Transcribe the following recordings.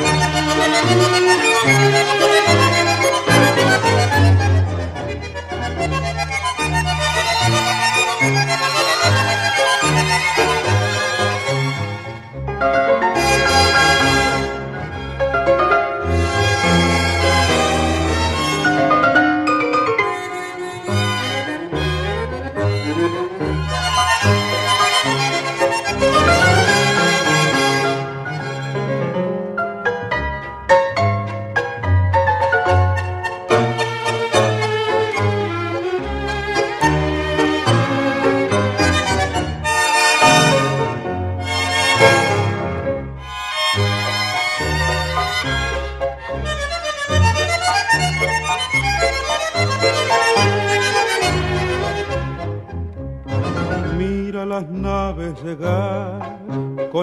Thank you.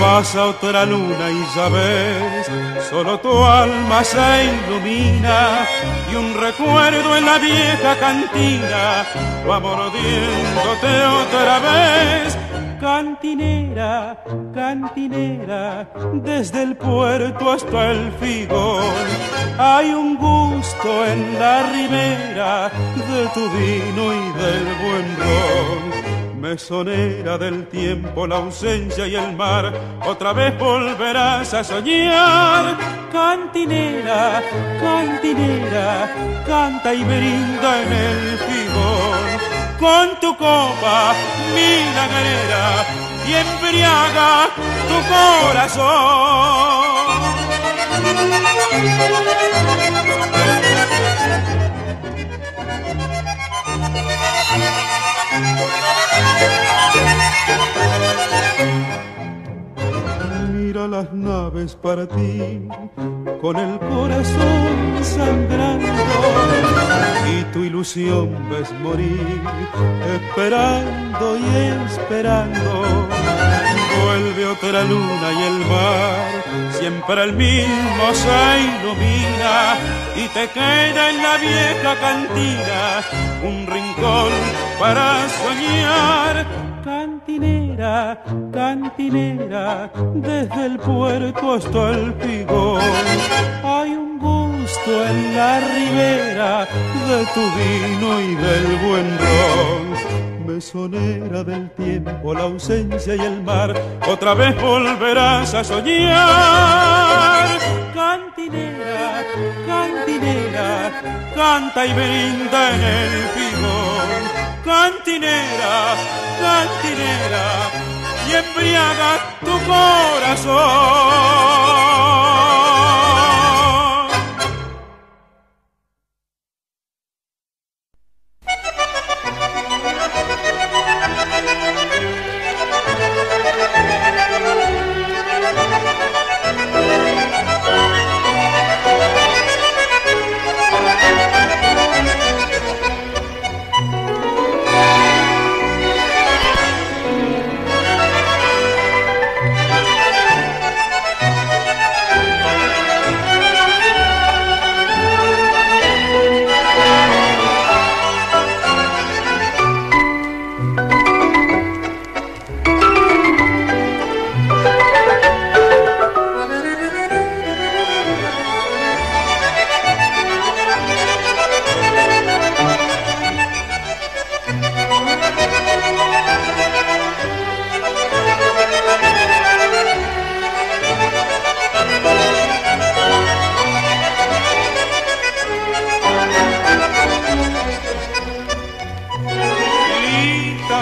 Pasa otra luna y sabes, solo tu alma se ilumina y un recuerdo en la vieja cantina va mordiéndote otra vez cantinera, cantinera, desde el puerto hasta el figón. Hay un gusto en la ribera de tu vino y del buen ron. Mesonera del tiempo, la ausencia y el mar, otra vez volverás a soñar. Cantinera, cantinera, canta y brinda en el figón con tu copa milagrera y embriaga tu corazón. Naves para ti con el corazón sangrando y tu ilusión ves morir esperando y esperando. Vuelve otra luna y el mar siempre el mismo se ilumina y te queda en la vieja cantina un rincón para soñar cantinera, cantinera, desde el puerto hasta el pigón. Hay un gusto en la ribera de tu vino y del buen ron. Mesonera del tiempo, la ausencia y el mar, otra vez volverás a soñar. Cantinera, cantinera, canta y brinda en el pigón cantinera, cantinera, y embriaga tu corazón.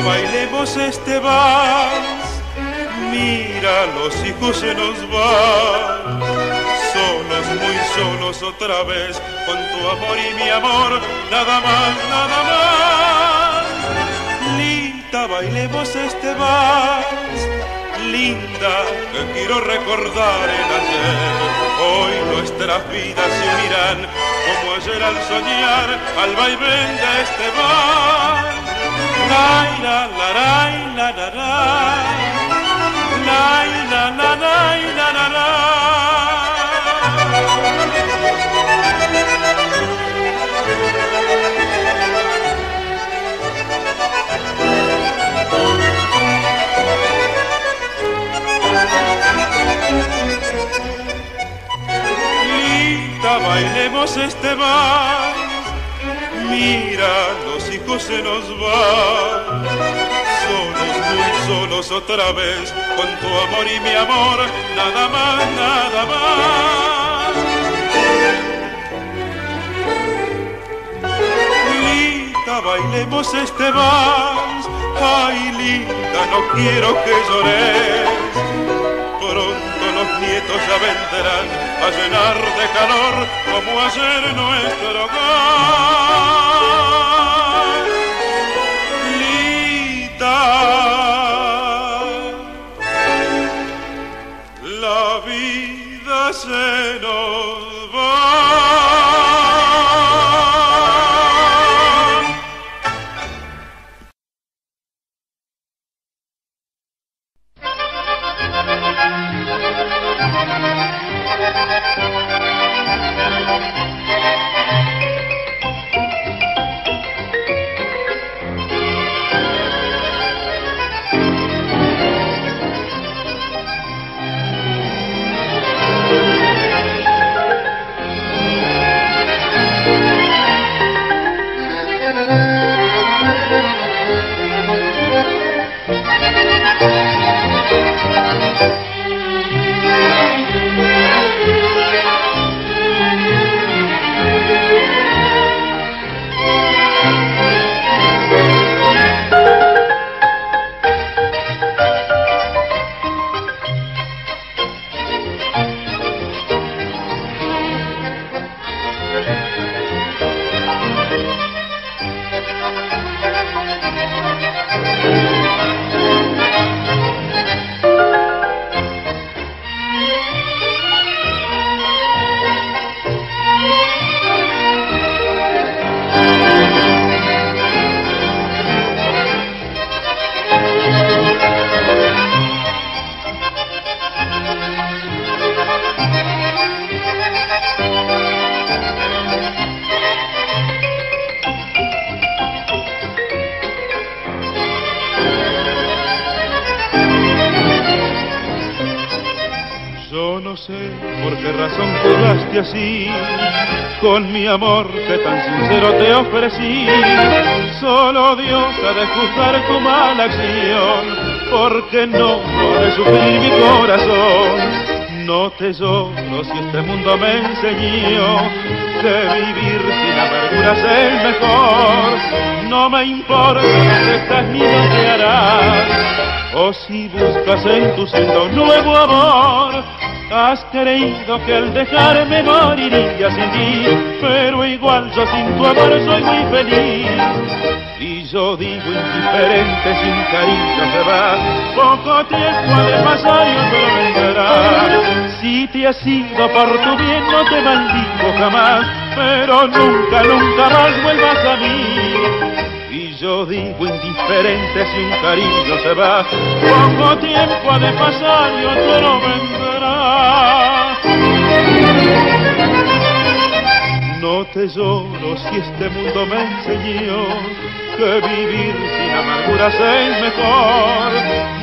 bailemos este vals. Mira, los hijos se nos van. Solos, muy solos otra vez, con tu amor y mi amor, nada más, nada más. Linda, bailemos este vals. Linda, te quiero recordar el ayer. Hoy nuestras vidas se unirán, como ayer al soñar, al vaivén de este vals bailemos este baile Mira, los hijos se nos van. Solos, muy solos otra vez, con tu amor y mi amor, nada más, nada más. Linda, bailemos este vals. Ay, linda, no quiero que llores. Los nietos ya vendrán a llenar de calor como ayer nuestro hogar. Lita, la vida se nos va. No sé por qué razón jugaste así con mi amor que tan sincero te ofrecí. Solo Dios ha de juzgar tu mala acción, porque no puede sufrir mi corazón. No te lloro si este mundo me enseñó que vivir sin amarguras es mejor. No me importa si estás ni no te harás. O si buscas en tu seno un nuevo amor, has creído que al dejarme moriría sin ti, pero igual yo sin tu amor soy muy feliz. Yo digo indiferente, sin cariño se va, poco tiempo de pasar y otro vendrá. Si te has ido por tu bien no te maldigo jamás, pero nunca, nunca más vuelvas a mí. Y yo digo indiferente si un cariño se va, poco tiempo ha de pasar y otro vendrá. No te lloro si este mundo me enseñó que vivir sin amarguras es mejor.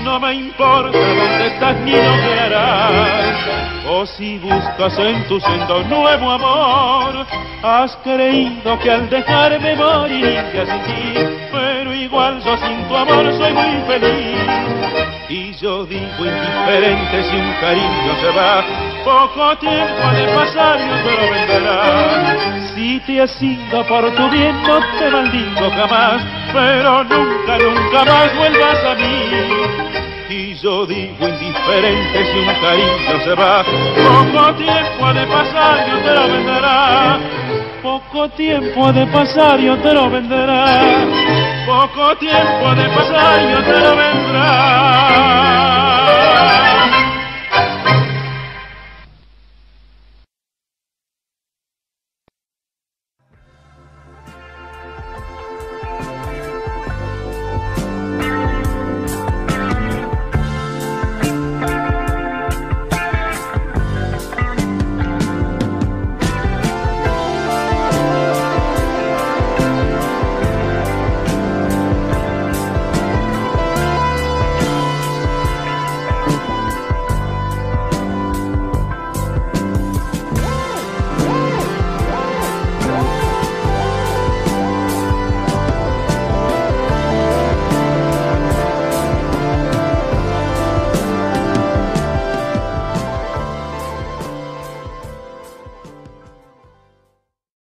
No me importa dónde estás ni lo que harás. O si buscas en tu senda un nuevo amor, has creído que al dejarme moriría sin ti, pero igual yo sin tu amor soy muy feliz. Y yo digo indiferente si un cariño se va, poco tiempo ha de pasar y otro vendrá. Si te has ido por tu bien no te maldigo jamás, pero nunca, nunca más vuelvas a mí. Y yo digo indiferente si un cariño se va, poco tiempo ha de pasar y otro vendrá. Poco tiempo ha de pasar y otro vendrá. Poco tiempo ha de pasar y otro vendrá.